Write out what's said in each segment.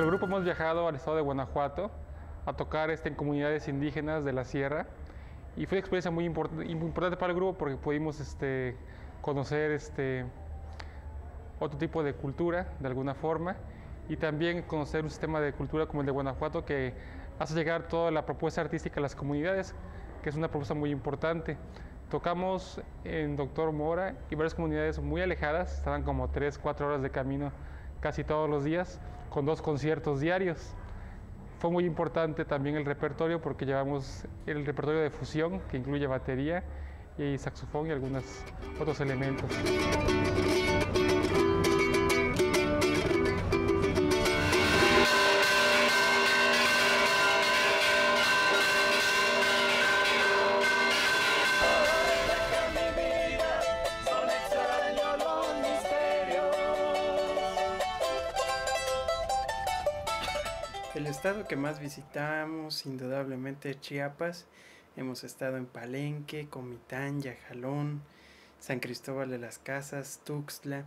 grupo hemos viajado al estado de Guanajuato a tocar este, en comunidades indígenas de la sierra y fue una experiencia muy, import- importante para el grupo porque pudimos este, conocer este, otro tipo de cultura de alguna forma y también conocer un sistema de cultura como el de Guanajuato que hace llegar toda la propuesta artística a las comunidades, que es una propuesta muy importante. Tocamos en Doctor Mora y varias comunidades muy alejadas, estaban como 3, 4 horas de camino casi todos los días, con dos conciertos diarios. Fue muy importante también el repertorio porque llevamos el repertorio de fusión que incluye batería y saxofón y algunos otros elementos. El estado que más visitamos, indudablemente, Chiapas. Hemos estado en Palenque, Comitán, Yajalón, San Cristóbal de las Casas, Tuxtla.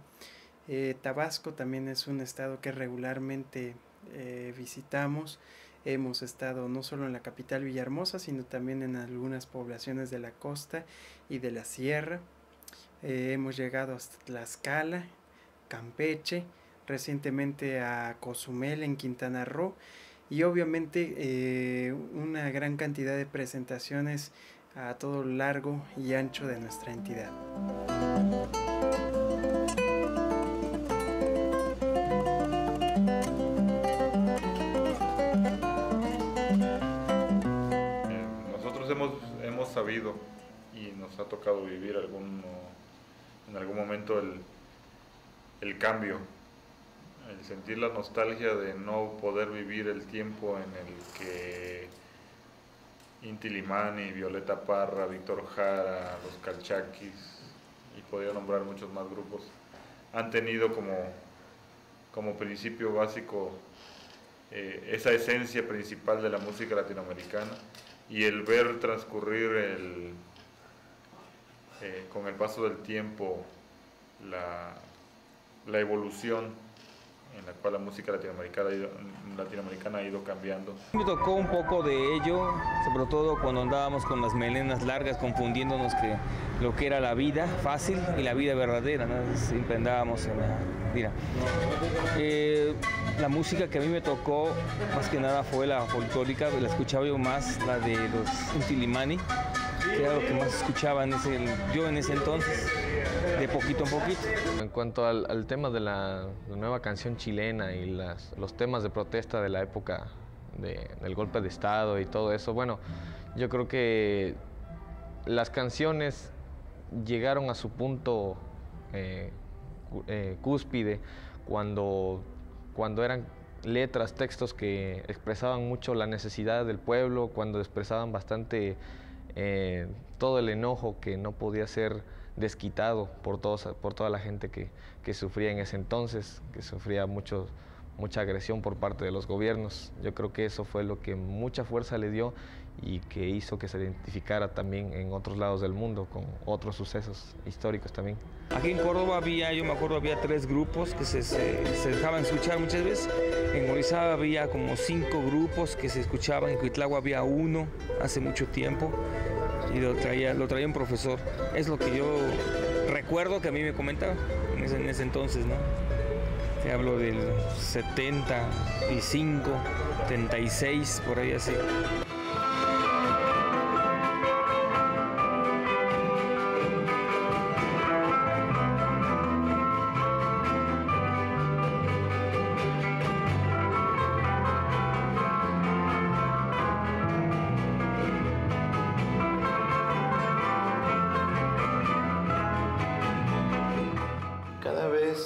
Eh, Tabasco también es un estado que regularmente eh, visitamos. Hemos estado no solo en la capital Villahermosa, sino también en algunas poblaciones de la costa y de la sierra. Eh, hemos llegado hasta Tlaxcala, Campeche, recientemente a Cozumel en Quintana Roo y obviamente eh, una gran cantidad de presentaciones a todo lo largo y ancho de nuestra entidad. Nosotros hemos, hemos sabido y nos ha tocado vivir alguno, en algún momento el, el cambio, el sentir la nostalgia de no poder vivir el tiempo en el que Inti Limani, Violeta Parra, Víctor Jara, los Calchaquis y podría nombrar muchos más grupos han tenido como, como principio básico eh, esa esencia principal de la música latinoamericana y el ver transcurrir el, eh, con el paso del tiempo la, la evolución en la cual la música latinoamericana ha ido, cambiando. Me tocó un poco de ello, sobre todo cuando andábamos con las melenas largas confundiéndonos que lo que era la vida fácil y la vida verdadera, ¿no? siempre la mira. Eh, la música que a mí me tocó más que nada fue la folclórica, la escuchaba yo más, la de los Intilimani, que era lo que más escuchaba en ese, yo en ese entonces, de poquito en poquito. En cuanto al, tema de la, nueva canción chilena y las, los temas de protesta de la época de- del golpe de Estado y todo eso, bueno, yo creo que las canciones llegaron a su punto eh, eh, cúspide cuando, cuando eran letras, textos que expresaban mucho la necesidad del pueblo, cuando expresaban bastante eh, todo el enojo que no podía ser desquitado por, todos, por toda la gente que, que sufría en ese entonces, que sufría mucho, mucha agresión por parte de los gobiernos. Yo creo que eso fue lo que mucha fuerza le dio y que hizo que se identificara también en otros lados del mundo con otros sucesos históricos también. Aquí en Córdoba había, yo me acuerdo, había tres grupos que se, se- se dejaban escuchar muchas veces. En Orizaba había como cinco grupos que se escuchaban. En Cuitlagua había uno hace mucho tiempo y lo traía, lo traía un profesor. Es lo que yo recuerdo que a mí me comentaba en ese, en ese entonces, ¿no? Te hablo del 75, 76, por ahí así.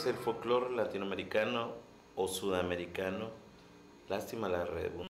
El folclore latinoamericano o sudamericano, lástima la redundancia,